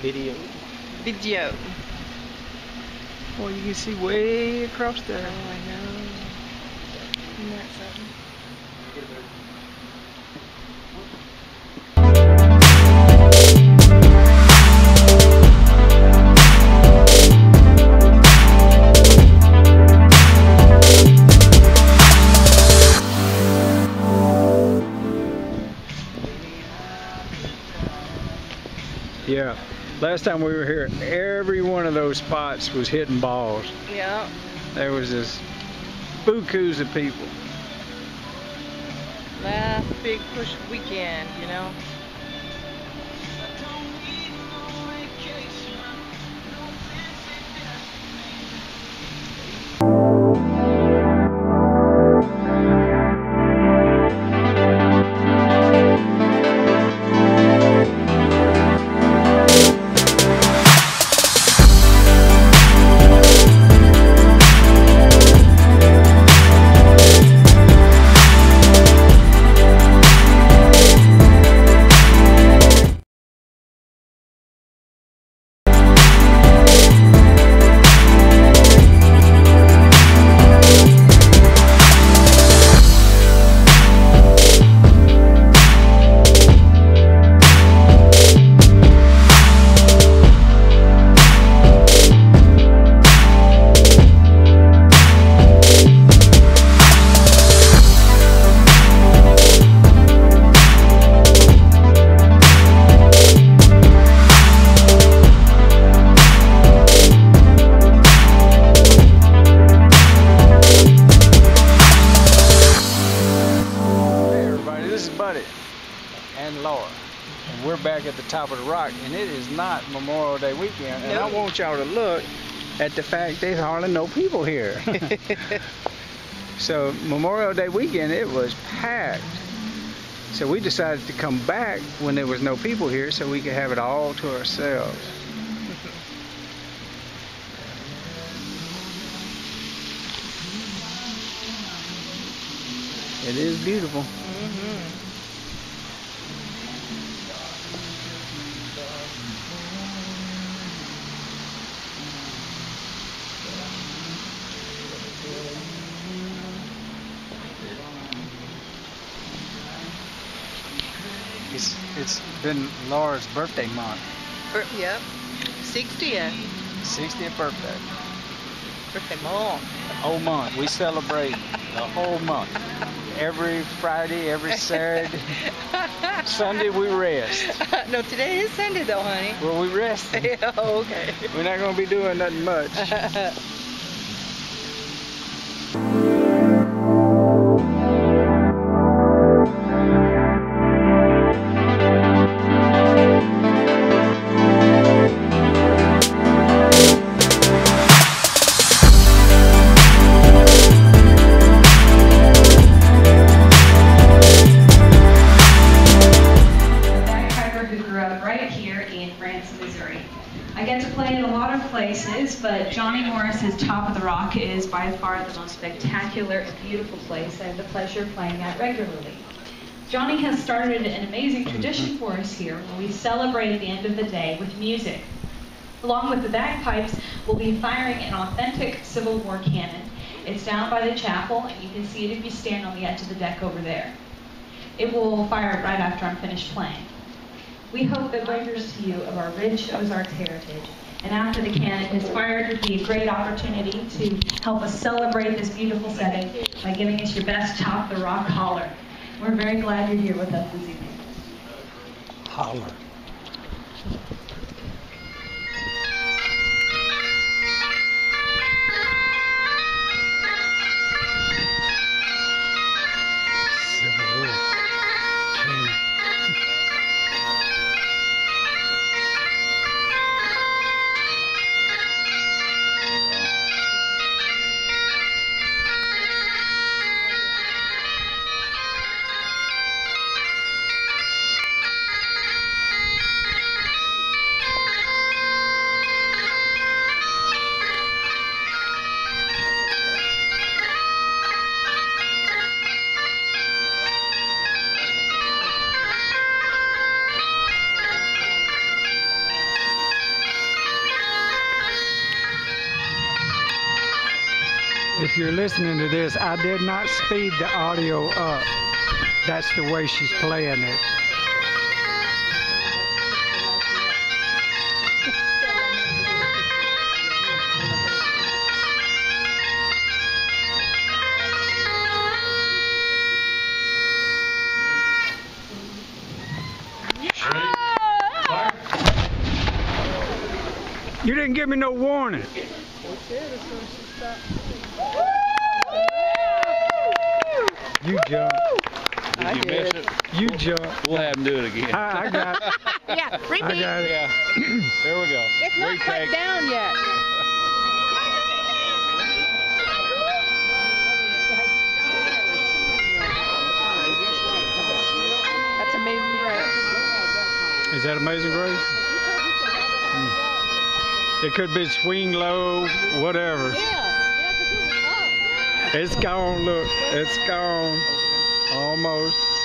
Video. Video. Well, you can see way across there. Oh, I know. Isn't that something? Last time we were here, every one of those spots was hitting balls. Yeah. There was this bukus of people. Last big push weekend, you know. Top of the rock and it is not Memorial Day weekend. And I want y'all to look at the fact there's hardly no people here. so Memorial Day weekend it was packed. So we decided to come back when there was no people here so we could have it all to ourselves. It is beautiful. hmm It's it's been Laura's birthday month, yep. 60th. 60th birthday. Birthday month. Whole month. We celebrate the whole month. Every Friday, every Saturday, Sunday we rest. no, today is Sunday though, honey. Well, we rest. oh, okay. We're not gonna be doing nothing much. But Johnny Morris's Top of the Rock is by far the most spectacular and beautiful place I have the pleasure of playing at regularly. Johnny has started an amazing tradition for us here where we celebrate the end of the day with music. Along with the bagpipes, we'll be firing an authentic Civil War cannon. It's down by the chapel, and you can see it if you stand on the edge of the deck over there. It will fire right after I'm finished playing. We hope that brings to you of our rich Ozarks heritage. And after the cannon is fired, would be a great opportunity to help us celebrate this beautiful setting by giving us your best top the rock holler. We're very glad you're here with us this evening. Holler. You're listening to this, I did not speed the audio up. That's the way she's playing it. You didn't give me no warning. You jumped. Did I you did. miss it? You jumped. We'll have him do it again. I, I got it. Yeah, I got it. Yeah. There we go. It's not cut down yet. That's amazing grace. Is that Amazing Grace? It could be swing low, whatever. It's gone, look. It's gone. Almost.